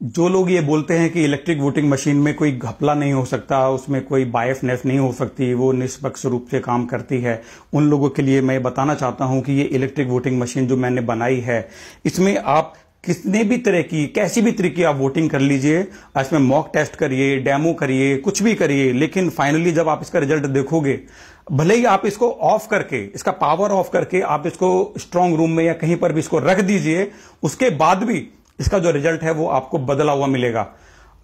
जो लोग ये बोलते हैं कि इलेक्ट्रिक वोटिंग मशीन में कोई घपला नहीं हो सकता, उसमें कोई बायफनेस नहीं हो सकती, वो निष्पक्ष रूप से काम करती है, उन लोगों के लिए मैं बताना चाहता हूँ कि ये इलेक्ट्रिक वोटिंग मशीन जो मैंने बनाई है, इसमें आप कितने भी तरह की, कैसी भी तरह की आप वोटिंग कर लीजिए, इसमें मॉक टेस्ट करिए डेमो करिए, कुछ भी करिए, लेकिन फाइनली जब आप इसका रिज़ल्ट देखोगे, भले ही आप इसको ऑफ़ करके, इसका पावर ऑफ़ करके आप इसको स्ट्रांग रूम में या कहीं पर भी इसको रख दीजिए, उसके बाद भी इसका जो रिज़ल्ट है वो आपको बदला हुआ मिलेगा।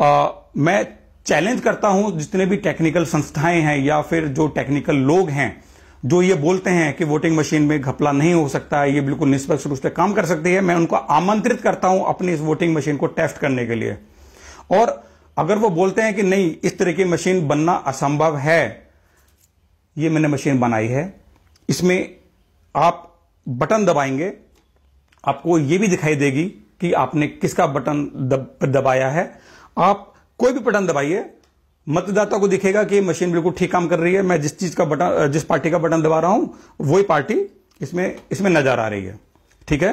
आ, मैं चैलेंज करता हूँ जितने भी टेक्निकल संस्थाएँ हैं या फिर जो टेक्निकल लोग हैं जो ये बोलते हैं कि वोटिंग मशीन में घपला नहीं हो सकता है ये बिल्कुल निष्पक्ष रूप से काम कर सकती है मैं उनको आमंत्रित करता हूँ अपनी इस वोटिंग मशीन को टेस्ट करने के लिए। और अगर वो बोलते हैं कि नहीं इस तरह की मशीन बनना असंभव है ये मैंने मशीन बनाई है इसमें आप बटन दबाएँगे आपको ये भी दिखाई देगी कि आपने किसका बटन दब, दबाया है। आप कोई भी बटन दबाइए मतदाता को दिखेगा कि मशीन बिल्कुल ठीक काम कर रही है। मैं जिस चीज़ का बटन जिस पार्टी का बटन दबा रहा हूँ वही पार्टी इसमें इसमें नज़र आ रही है। ठीक है?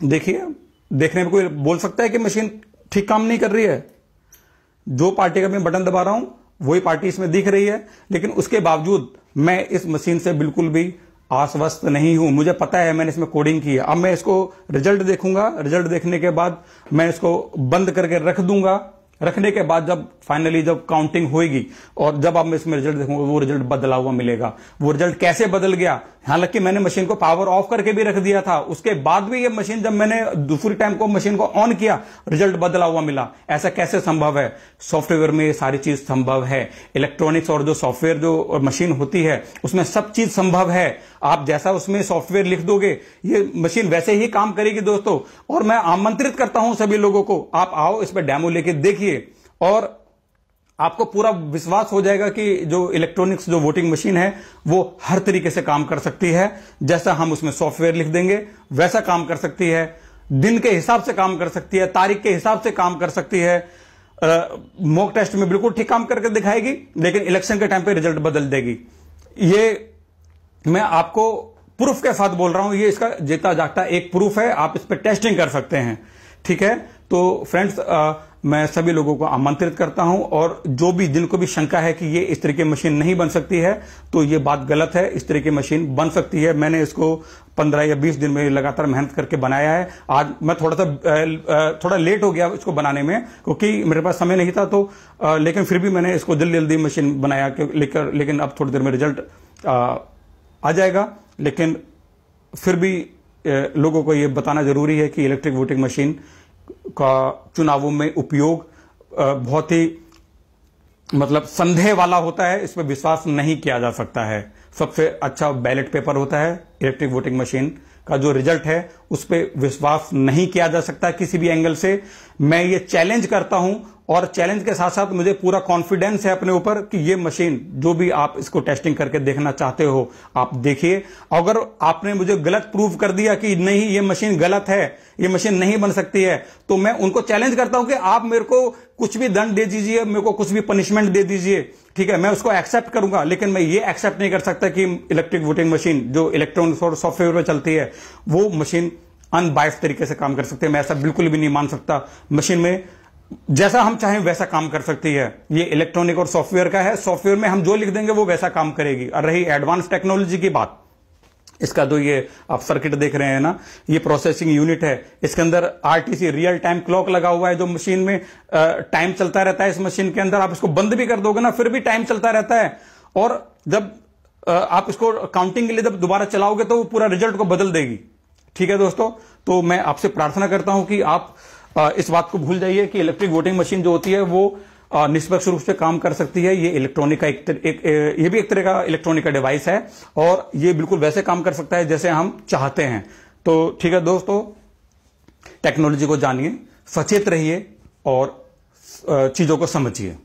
देखिए देखने में कोई बोल सकता है कि मशीन ठीक काम नहीं कर रही है। जो पार्टी का मैं बटन दबा रहा हूँ वही पार्टी इसमें दिख रही है। लेकिन उसके बावजूद मैं इस मशीन से बिल्कुल भी आश्वस्त नहीं हूँ। मुझे पता है मैंने इसमें कोडिंग की है। अब मैं इसको रिज़ल्ट देखूँगा। रिज़ल्ट देखने के बाद मैं इसको बंद करके रख दूँगा। रखने के बाद जब फाइनली जब काउंटिंग होगी और जब आप इसमें रिज़ल्ट देखूँगा वो रिज़ल्ट बदला हुआ मिलेगा। वो रिज़ल्ट कैसे बदल गया? हालाँकि मैंने मशीन को पावर ऑफ़ करके भी रख दिया था। उसके बाद भी ये मशीन जब मैंने दूसरी टाइम को मशीन को ऑन किया रिज़ल्ट बदला हुआ मिला। ऐसा कैसे संभव है? सॉफ्टवेयर में ये सारी चीज़ संभव है। इलेक्ट्रॉनिक्स और जो सॉफ्टवेयर जो मशीन होती है, उसमें सब चीज़ संभव है। आप जैसा उसमें सॉफ्टवेयर लिख दोगे, ये मशीन वैसे ही काम करेगी दोस्तों। और मैं आमंत्रित करता हूँ सभी लोगों को। आप आओ, इस पर डेमो लेके देखिए। और आपको पूरा विश्वास हो जाएगा कि जो इलेक्ट्रॉनिक्स जो वोटिंग मशीन है, वो हर तरीके से काम कर सकती है। जैसा हम उसमें सॉफ्टवेयर लिख देंगे, वैसा काम कर सकती है। दिन के हिसाब से काम कर सकती है, तारीख के हिसाब से काम कर सकती है। मॉक टेस्ट में बिल्कुल ठीक काम करके दिखाएगी, लेकिन इलेक्शन के टाइम पे रिज़ल्ट बदल देगी। ये मैं आपको प्रूफ के साथ बोल रहा हूँ, ये इसका जीता जागता एक प्रूफ है, आप इस पर टेस्टिंग कर सकते हैं। ठीक है? तो फ्रेंड्स मैं सभी लोगों को आमंत्रित करता हूँ और जो भी जिनको भी शंका है कि ये इस तरह की मशीन नहीं बन सकती है तो ये बात गलत है, इस तरह की मशीन बन सकती है। मैंने इसको पंद्रह या बीस दिन में लगातार मेहनत करके बनाया है। आज मैं थोड़ा सा थोड़ा लेट हो गया इसको बनाने में, क्योंकि मेरे पास समय नहीं था तो लेकिन फिर भी मैंने इसको जल्दी जल्दी मशीन बनाया लेकर, लेकिन अब थोड़ी देर में रिज़ल्ट आ जाएगा। लेकिन फिर भी लोगों को यह बताना ज़रूरी है कि इलेक्ट्रिक वोटिंग मशीन का चुनावों में उपयोग बहुत ही मतलब संदेह वाला होता है, इस पर विश्वास नहीं किया जा सकता है। सबसे अच्छा बैलेट पेपर होता है, इलेक्ट्रिक वोटिंग मशीन का जो रिज़ल्ट है, उस पर विश्वास नहीं किया जा सकता किसी भी एंगल से। मैं ये चैलेंज करता हूँ और चैलेंज के साथ साथ मुझे पूरा कॉन्फिडेंस है अपने ऊपर कि ये मशीन जो भी आप इसको टेस्टिंग करके देखना चाहते हो, आप देखिए। अगर आपने मुझे गलत प्रूव कर दिया कि नहीं, ये मशीन गलत है, ये मशीन नहीं बन सकती है तो मैं उनको चैलेंज करता हूँ कि आप मेरे को कुछ भी दंड दे दीजिए, मेरे को कुछ भी पनिशमेंट दे दीजिए, ठीक है? मैं उसको एक्सेप्ट करूँगा, लेकिन मैं ये एक्सेप्ट नहीं कर सकता कि इलेक्ट्रिक वोटिंग मशीन जो इलेक्ट्रॉनिक्स और सॉफ्टवेयर पर चलती है, वो मशीन अनबायस तरीके से काम कर सकते हैं। मैं ऐसा बिल्कुल भी नहीं मान सकता। मशीन में जैसा हम चाहें वैसा काम कर सकती है। ये इलेक्ट्रॉनिक और सॉफ्टवेयर का है। सॉफ्टवेयर में हम जो लिख देंगे वो वैसा काम करेगी। और रही एडवांस टेक्नोलॉजी की बात। इसका तो ये आप सर्किट देख रहे हैं ना। ये प्रोसेसिंग यूनिट है। इसके अंदर आरटीसी रियल टाइम क्लॉक लगा हुआ है जो मशीन में टाइम चलता रहता है इस मशीन के अंदर। आप इसको बंद भी कर दोगे ना, फिर भी टाइम चलता रहता है। और जब आप इसको काउंटिंग के लिए जब दोबारा चलाओगे तो वो पूरा रिज़ल्ट को बदल देगी। ठीक है दोस्तों? तो मैं आपसे प्रार्थना करता हूँ कि आप इस बात को भूल जाइए कि इलेक्ट्रिक वोटिंग मशीन जो होती है वो निष्पक्ष रूप से काम कर सकती है। ये इलेक्ट्रॉनिक का एक, तर, एक, ये भी एक तरह का इलेक्ट्रॉनिक का डिवाइस है और ये बिल्कुल वैसे काम कर सकता है जैसे हम चाहते हैं। तो ठीक है दोस्तों टेक्नोलॉजी को जानिए सचेत रहिए और चीज़ों को समझिए।